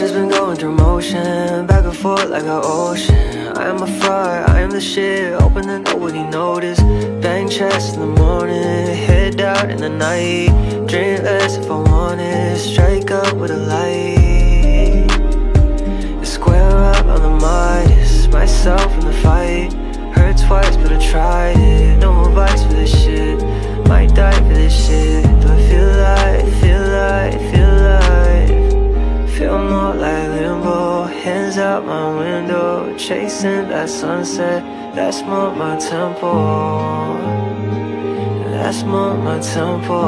just been going through motion Back and forth like an ocean. I am a fraud, I am the shit Hoping that nobody notice. Bang chest in the morning Head out in the night. Drink less if I want it Strike up with a light. Square up on the Midas Hands out my window Chasing that sunset. That's more my tempo That's more my tempo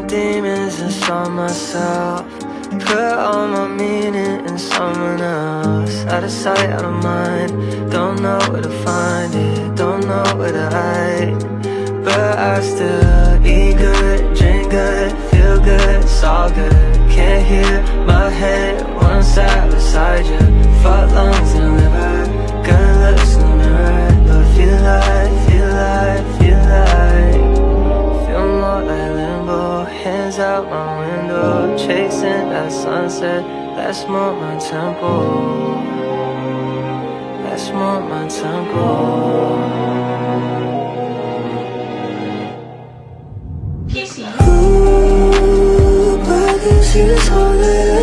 my demons saw myself. Put all my meaning in someone else. Out of sight, out of mind. Don't know where to find it. Don't know where to hide. But I still eat good, drink good Feel good, it's all good. Can't hear my head One side beside you. Fuck lungs and Hands out my window Chasing that sunset. That's more my tempo That's more my tempo Ooh, but is all